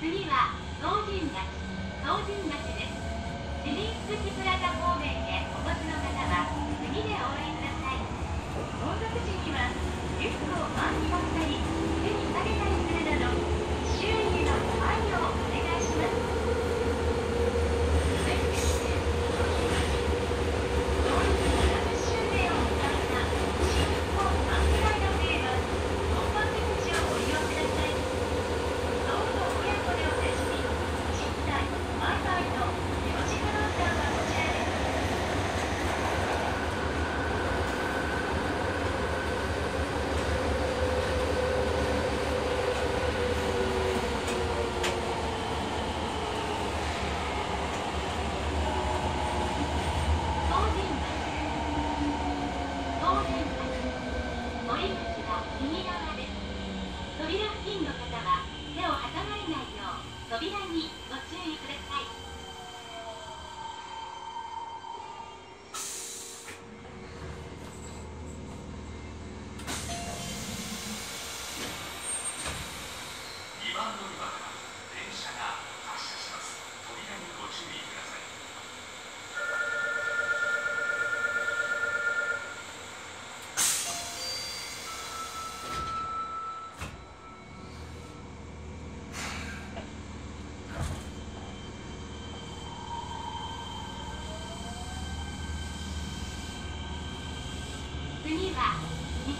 次は東神町東神町です。市立プラザ方面へお越しの方は次で降り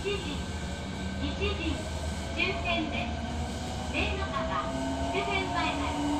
1時、1時、終点です。電の方、終点前です。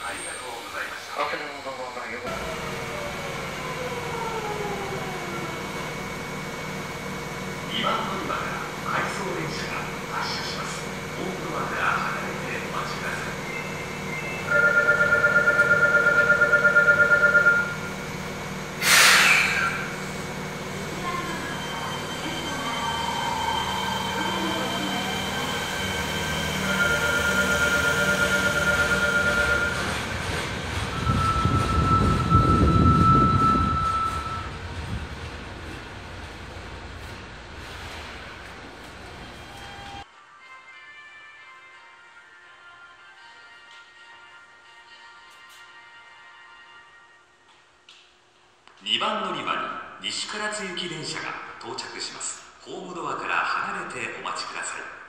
発車します。大久まで離れてお待ちください。2番乗り場に西唐津行き電車が到着します。ホームドアから離れてお待ちください。